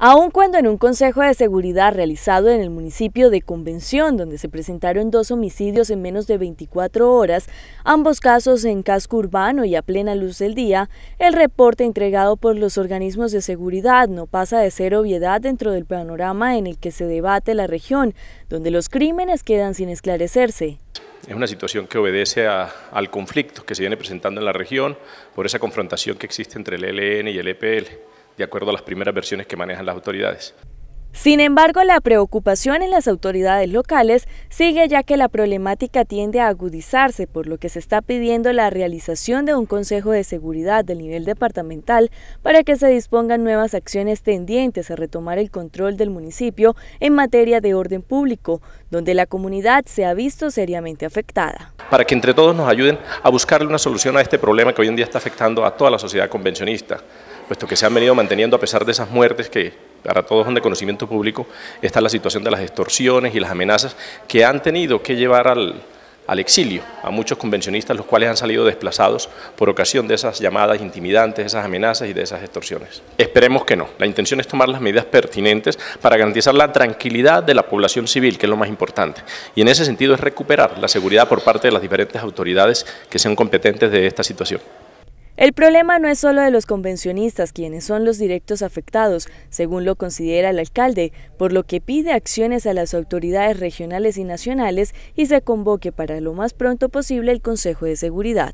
Aun cuando en un Consejo de Seguridad realizado en el municipio de Convención, donde se presentaron dos homicidios en menos de 24 horas, ambos casos en casco urbano y a plena luz del día, el reporte entregado por los organismos de seguridad no pasa de ser obviedad dentro del panorama en el que se debate la región, donde los crímenes quedan sin esclarecerse. Es una situación que obedece al conflicto que se viene presentando en la región por esa confrontación que existe entre el ELN y el EPL de acuerdo a las primeras versiones que manejan las autoridades. Sin embargo, la preocupación en las autoridades locales sigue ya que la problemática tiende a agudizarse, por lo que se está pidiendo la realización de un Consejo de Seguridad del nivel departamental para que se dispongan nuevas acciones tendientes a retomar el control del municipio en materia de orden público, donde la comunidad se ha visto seriamente afectada. Para que entre todos nos ayuden a buscarle una solución a este problema que hoy en día está afectando a toda la sociedad convencionista puesto que se han venido manteniendo a pesar de esas muertes que para todos son de conocimiento público, está la situación de las extorsiones y las amenazas que han tenido que llevar al, al exilio a muchos convencionistas, los cuales han salido desplazados por ocasión de esas llamadas intimidantes, esas amenazas y de esas extorsiones. Esperemos que no. La intención es tomar las medidas pertinentes para garantizar la tranquilidad de la población civil, que es lo más importante. Y en ese sentido es recuperar la seguridad por parte de las diferentes autoridades que sean competentes de esta situación. El problema no es solo de los convencionistas, quienes son los directos afectados, según lo considera el alcalde, por lo que pide acciones a las autoridades regionales y nacionales y se convoque para lo más pronto posible el Consejo de Seguridad.